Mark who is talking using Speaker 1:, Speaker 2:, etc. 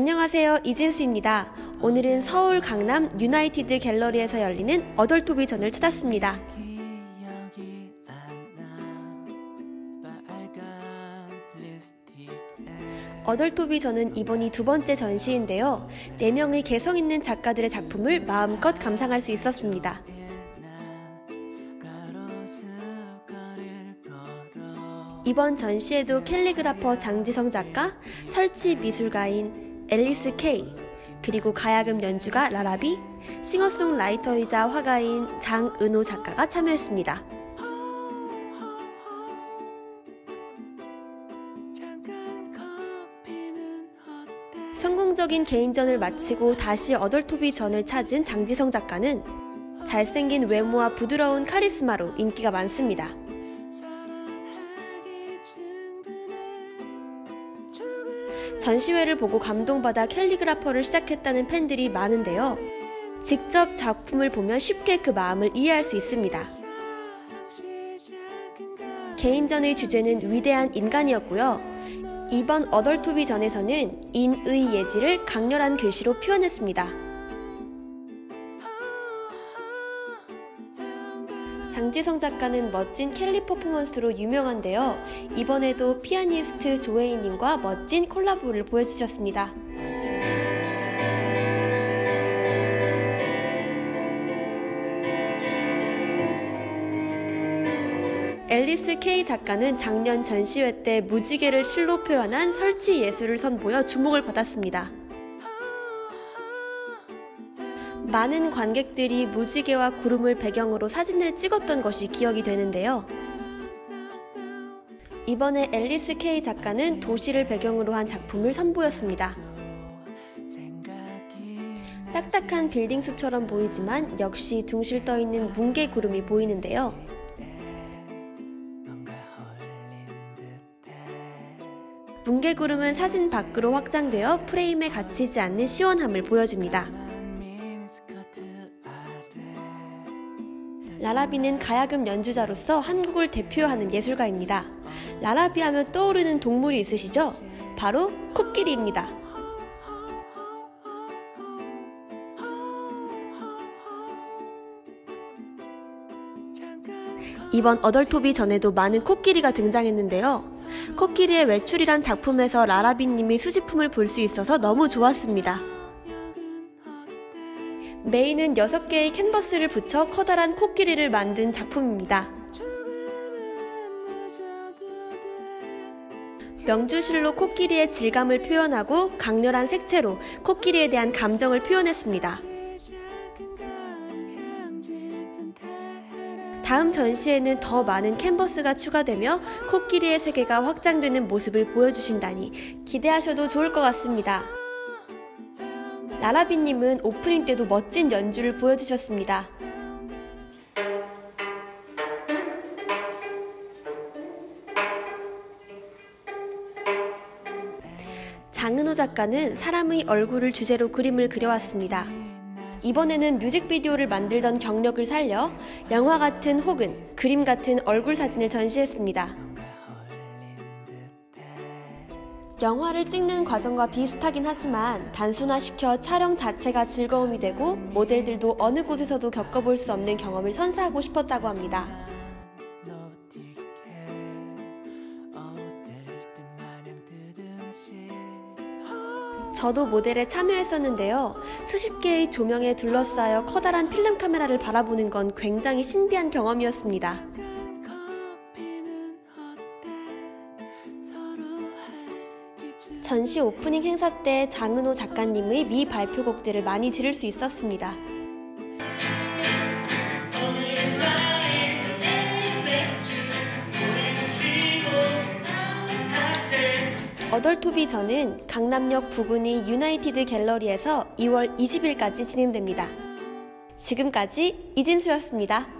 Speaker 1: 안녕하세요. 이진수입니다. 오늘은 서울 강남 유나이티드 갤러리에서 열리는 어덜토비 전을 찾았습니다.
Speaker 2: 기억이 안 나. 빨간 립스틱
Speaker 1: 어덜토비 전은 이번이 두 번째 전시인데요. 4명의 개성 있는 작가들의 작품을 마음껏 감상할 수 있었습니다. 이번 전시에도 캘리그라퍼 장지성 작가, 설치 미술가인 앨리스 케이, 그리고 가야금 연주가 라라비, 싱어송라이터이자 화가인 장은호 작가가 참여했습니다. 성공적인 개인전을 마치고 다시 어덜토비 전을 찾은 장지성 작가는 잘생긴 외모와 부드러운 카리스마로 인기가 많습니다. 전시회를 보고 감동받아 캘리그라퍼를 시작했다는 팬들이 많은데요. 직접 작품을 보면 쉽게 그 마음을 이해할 수 있습니다. 개인전의 주제는 위대한 인간이었고요. 이번 어덜토비 전에서는 인의 예지를 강렬한 글씨로 표현했습니다. 장지성 작가는 멋진 켈리 퍼포먼스로 유명한데요. 이번에도 피아니스트 조혜인님과 멋진 콜라보를 보여주셨습니다. 앨리스 K 작가는 작년 전시회 때 무지개를 실로 표현한 설치 예술을 선보여 주목을 받았습니다. 많은 관객들이 무지개와 구름을 배경으로 사진을 찍었던 것이 기억이 되는데요. 이번에 앨리스 K 작가는 도시를 배경으로 한 작품을 선보였습니다. 딱딱한 빌딩 숲처럼 보이지만 역시 둥실 떠 있는 뭉게 구름이 보이는데요. 뭉게 구름은 사진 밖으로 확장되어 프레임에 갇히지 않는 시원함을 보여줍니다. 라라비는 가야금 연주자로서 한국을 대표하는 예술가입니다. 라라비 하면 떠오르는 동물이 있으시죠? 바로 코끼리입니다. 이번 어덜토비 전에도 많은 코끼리가 등장했는데요. 코끼리의 외출이란 작품에서 라라비님이 수집품을 볼 수 있어서 너무 좋았습니다. 메인은 6개의 캔버스를 붙여 커다란 코끼리를 만든 작품입니다. 명주실로 코끼리의 질감을 표현하고 강렬한 색채로 코끼리에 대한 감정을 표현했습니다. 다음 전시에는 더 많은 캔버스가 추가되며 코끼리의 세계가 확장되는 모습을 보여주신다니 기대하셔도 좋을 것 같습니다. 라라비님은 오프닝 때도 멋진 연주를 보여주셨습니다. 장은호 작가는 사람의 얼굴을 주제로 그림을 그려왔습니다. 이번에는 뮤직비디오를 만들던 경력을 살려 영화 같은 혹은 그림 같은 얼굴 사진을 전시했습니다. 영화를 찍는 과정과 비슷하긴 하지만 단순화시켜 촬영 자체가 즐거움이 되고 모델들도 어느 곳에서도 겪어볼 수 없는 경험을 선사하고 싶었다고 합니다. 저도 모델에 참여했었는데요. 수십 개의 조명에 둘러싸여 커다란 필름 카메라를 바라보는 건 굉장히 신비한 경험이었습니다. 전시 오프닝 행사 때 장은호 작가님의 미 발표곡들을 많이 들을 수 있었습니다. 어덜토비 전은 강남역 부근의 유나이티드 갤러리에서 2월 20일까지 진행됩니다. 지금까지 이진수였습니다.